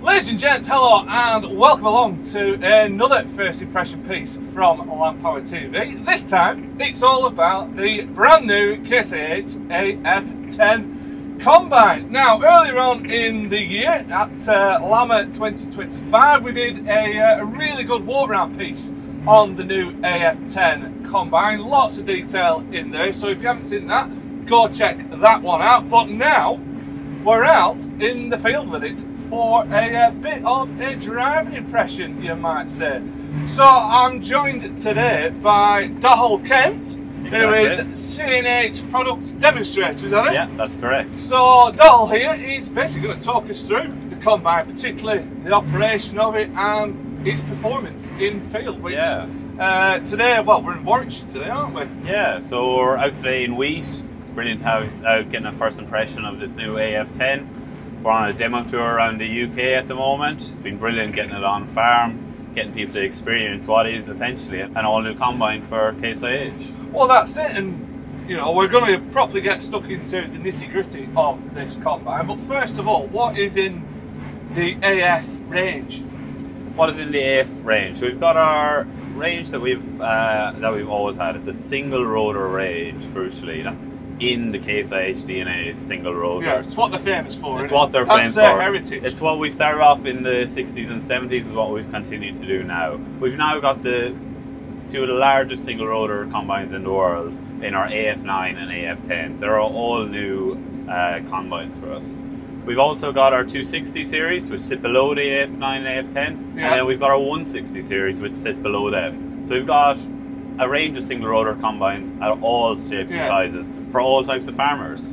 Ladies and gents, hello and welcome along to another first impression piece from Land Power TV. This time it's all about the brand new IH AF10 Combine. Now earlier on in the year at uh, LAMMA 2025 we did a, uh, a really good walk around piece on the new AF10 Combine. Lots of detail in there so if you haven't seen that go check that one out. But now we're out in the field with it for a, a, bit of a driving impression, you might say. So I'm joined today by Dahal Kent, Exactly. who is CNH Products Demonstrator, is that it? Yeah, that's correct. So Dahal here is basically going to talk us through the combine, particularly the operation of it and its performance in field. Which Yeah. uh, today, well, we're in Warwickshire today, aren't we? Yeah, so we're out today in Wheat. Brilliant how it's out getting a first impression of this new AF10. We're on a demo tour around the UK at the moment. It's been brilliant getting it on farm, getting people to experience what is essentially an all new combine for Case IH. Well, that's it, and you know we're going to properly get stuck into the nitty gritty of this combine. But first of all, what is in the AF range? What is in the AF range? So we've got our range that we've uh, that we've always had. It's a single rotor range, crucially. That's in the Case IH DNA, single rotor. Yeah, it's what they're famous for. It's what they're That's famous their for. heritage. It's what we started off in the 60s and 70s, is what we've continued to do now. We've now got the two of the largest single rotor combines in the world in our AF9 and AF10. They're all new uh, combines for us. We've also got our 260 series, which sit below the AF9 and AF10, and then we've got our 160 series, which sit below them. So we've got a range of single rotor combines at all shapes Yeah. and sizes for all types of farmers.